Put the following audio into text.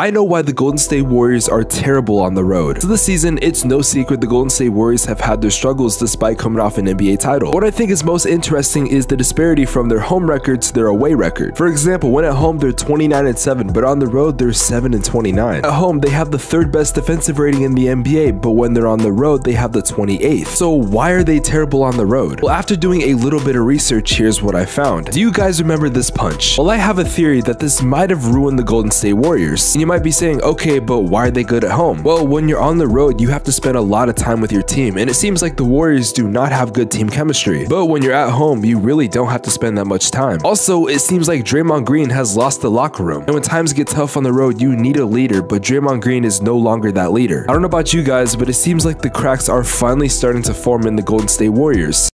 I know why the Golden State Warriors are terrible on the road. So this season, it's no secret the Golden State Warriors have had their struggles despite coming off an NBA title. What I think is most interesting is the disparity from their home record to their away record. For example, when at home they're 29 and 7, but on the road they're 7 and 29. At home, they have the third best defensive rating in the NBA, but when they're on the road, they have the 28th. So why are they terrible on the road? Well, after doing a little bit of research, here's what I found. Do you guys remember this punch? Well, I have a theory that this might have ruined the Golden State Warriors. And you might be saying, okay, but why are they good at home? Well, when you're on the road, you have to spend a lot of time with your team, and it seems like the Warriors do not have good team chemistry. But when you're at home, you really don't have to spend that much time. Also, it seems like Draymond Green has lost the locker room. And when times get tough on the road, you need a leader, but Draymond Green is no longer that leader. I don't know about you guys, but it seems like the cracks are finally starting to form in the Golden State Warriors.